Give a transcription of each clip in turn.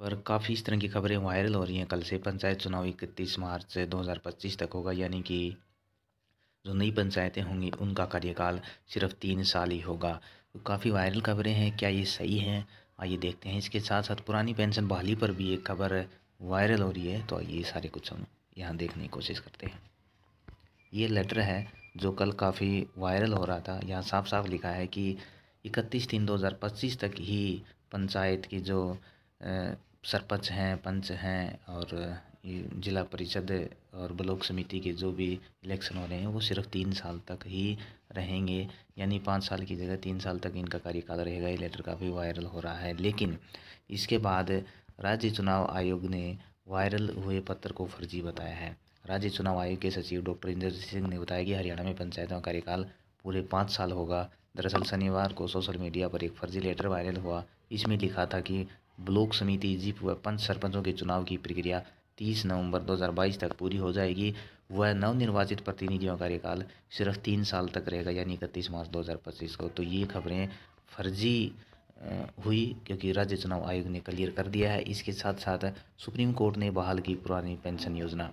पर काफ़ी इस तरह की खबरें वायरल हो रही हैं। कल से पंचायत चुनाव इकतीस मार्च से 2025 तक होगा, यानी कि जो नई पंचायतें होंगी, उनका कार्यकाल सिर्फ़ तीन साल ही होगा। तो काफ़ी वायरल खबरें हैं, क्या ये सही हैं? आइए देखते हैं इसके साथ साथ पुरानी पेंशन बहाली पर भी एक खबर वायरल हो रही है तो ये सारे कुछ हम यहाँ देखने की कोशिश करते हैं। ये लेटर है जो कल काफ़ी वायरल हो रहा था। यहाँ साफ़ साफ़ लिखा है कि इकतीस तीन दो तक ही पंचायत की जो सरपंच हैं, पंच हैं और जिला परिषद और ब्लॉक समिति के जो भी इलेक्शन हो रहे हैं, वो सिर्फ़ तीन साल तक ही रहेंगे। यानी पाँच साल की जगह तीन साल तक इनका कार्यकाल रहेगा, ये लेटर काफ़ी वायरल हो रहा है। लेकिन इसके बाद राज्य चुनाव आयोग ने वायरल हुए पत्र को फर्जी बताया है। राज्य चुनाव आयोग के सचिव डॉक्टर इंद्रजीत सिंह ने बताया कि हरियाणा में पंचायतों का कार्यकाल पूरे पाँच साल होगा। दरअसल शनिवार को सोशल मीडिया पर एक फर्जी लेटर वायरल हुआ। इसमें लिखा था कि ब्लॉक समिति जिप व पंच सरपंचों के चुनाव की प्रक्रिया 30 नवंबर 2022 तक पूरी हो जाएगी। वह नवनिर्वाचित प्रतिनिधियों का कार्यकाल सिर्फ़ तीन साल तक रहेगा, यानी इकतीस मार्च 2025 को। तो ये खबरें फर्जी हुई क्योंकि राज्य चुनाव आयोग ने क्लियर कर दिया है। इसके साथ साथ सुप्रीम कोर्ट ने बहाल की पुरानी पेंशन योजना।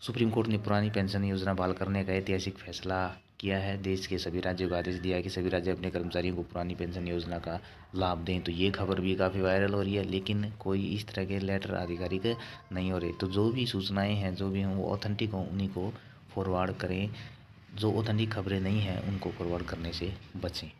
सुप्रीम कोर्ट ने पुरानी पेंशन योजना बहाल करने का ऐतिहासिक फैसला किया है देश के सभी राज्यों को आदेश दिया है कि सभी राज्य अपने कर्मचारियों को पुरानी पेंशन योजना का लाभ दें। तो ये खबर भी काफ़ी वायरल हो रही है, लेकिन कोई इस तरह के लेटर आधिकारिक नहीं हो रहे। तो जो भी सूचनाएँ हैं, जो भी हों, वो ऑथेंटिक हों, उन्हीं को फॉरवर्ड करें। जो ऑथेंटिक खबरें नहीं हैं, उनको फॉरवर्ड करने से बचें।